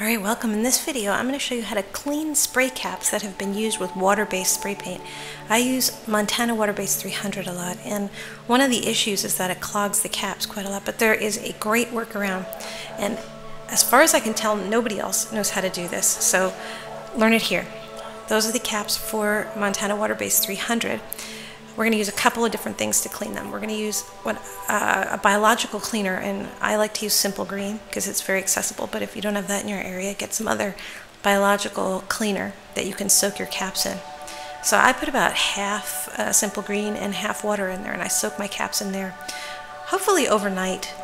Alright, welcome. In this video, I'm going to show you how to clean spray caps that have been used with water-based spray paint. I use Montana Water-Based 300 a lot, and one of the issues is that it clogs the caps quite a lot, but there is a great workaround. And as far as I can tell, nobody else knows how to do this, so learn it here. Those are the caps for Montana Water-Based 300. We're going to use a couple of different things to clean them. We're going to use what, uh, a biological cleaner, and I like to use Simple Green because it's very accessible. But if you don't have that in your area, get some other biological cleaner that you can soak your caps in. So I put about half uh, Simple Green and half water in there, and I soak my caps in there, hopefully overnight,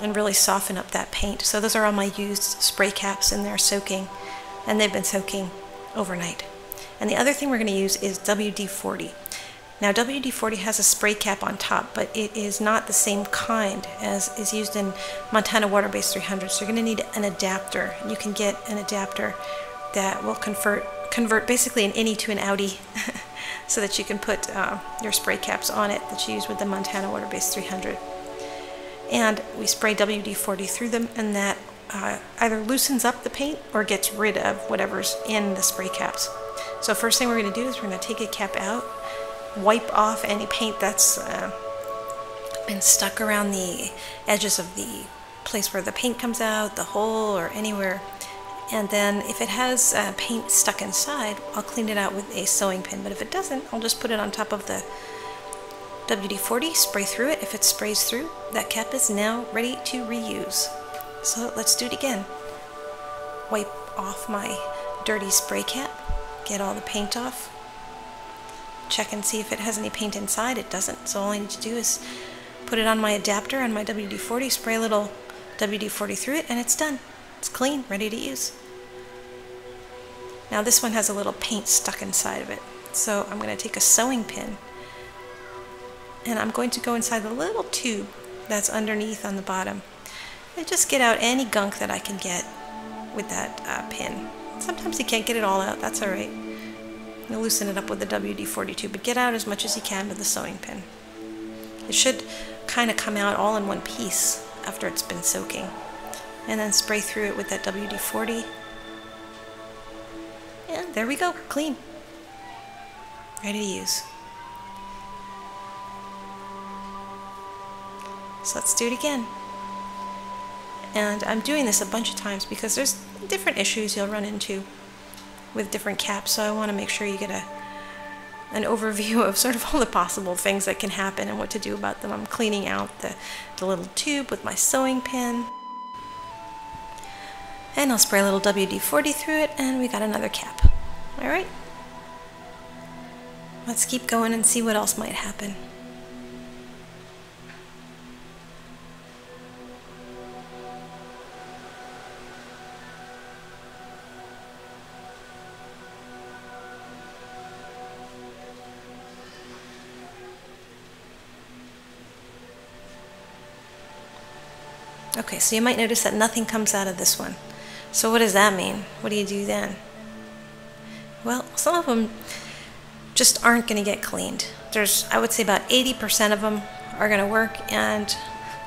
and really soften up that paint. So those are all my used spray caps in there soaking, and they've been soaking overnight. And the other thing we're going to use is WD-40. Now WD-40 has a spray cap on top, but it is not the same kind as is used in Montana Water-Based 300. So you're going to need an adapter. You can get an adapter that will convert convert basically an innie to an outie so that you can put uh, your spray caps on it that you use with the Montana Water-Based 300. And we spray WD-40 through them and that uh, either loosens up the paint or gets rid of whatever's in the spray caps. So first thing we're going to do is we're going to take a cap out wipe off any paint that's uh, been stuck around the edges of the place where the paint comes out, the hole, or anywhere. And then if it has uh, paint stuck inside, I'll clean it out with a sewing pin. But if it doesn't, I'll just put it on top of the WD-40, spray through it. If it sprays through, that cap is now ready to reuse. So let's do it again. Wipe off my dirty spray cap, get all the paint off, check and see if it has any paint inside. It doesn't, so all I need to do is put it on my adapter on my WD-40, spray a little WD-40 through it, and it's done. It's clean, ready to use. Now this one has a little paint stuck inside of it. So I'm going to take a sewing pin and I'm going to go inside the little tube that's underneath on the bottom and just get out any gunk that I can get with that uh, pin. Sometimes you can't get it all out, that's alright. You loosen it up with the WD-40, but get out as much as you can with the sewing pin. It should kind of come out all in one piece after it's been soaking. And then spray through it with that WD-40. And there we go, clean. Ready to use. So let's do it again. And I'm doing this a bunch of times because there's different issues you'll run into with different caps, so I want to make sure you get a an overview of sort of all the possible things that can happen and what to do about them. I'm cleaning out the, the little tube with my sewing pin. And I'll spray a little WD-40 through it, and we got another cap. Alright? Let's keep going and see what else might happen. Okay, so you might notice that nothing comes out of this one. So what does that mean? What do you do then? Well, some of them just aren't going to get cleaned. There's, I would say about 80% of them are going to work and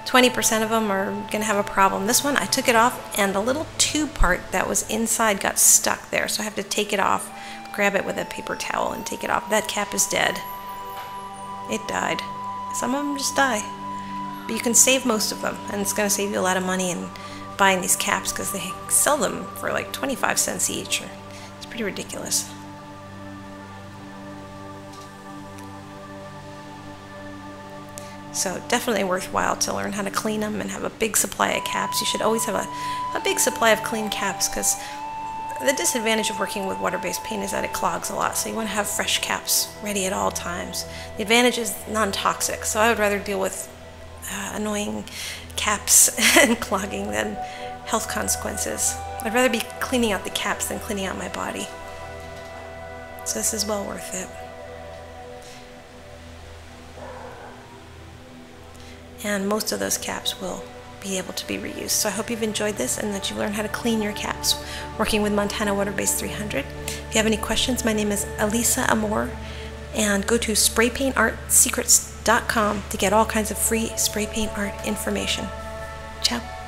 20% of them are going to have a problem. This one, I took it off and the little tube part that was inside got stuck there. So I have to take it off, grab it with a paper towel and take it off. That cap is dead. It died. Some of them just die. But you can save most of them, and it's going to save you a lot of money in buying these caps because they sell them for like 25 cents each. It's pretty ridiculous. So definitely worthwhile to learn how to clean them and have a big supply of caps. You should always have a, a big supply of clean caps because the disadvantage of working with water-based paint is that it clogs a lot, so you want to have fresh caps ready at all times. The advantage is non-toxic, so I would rather deal with uh, annoying caps and clogging than health consequences. I'd rather be cleaning out the caps than cleaning out my body. So this is well worth it. And most of those caps will be able to be reused. So I hope you've enjoyed this and that you've learned how to clean your caps working with Montana Water-Based 300. If you have any questions, my name is Alisa Amor and go to spraypaintartsecrets.com to get all kinds of free spray paint art information. Ciao.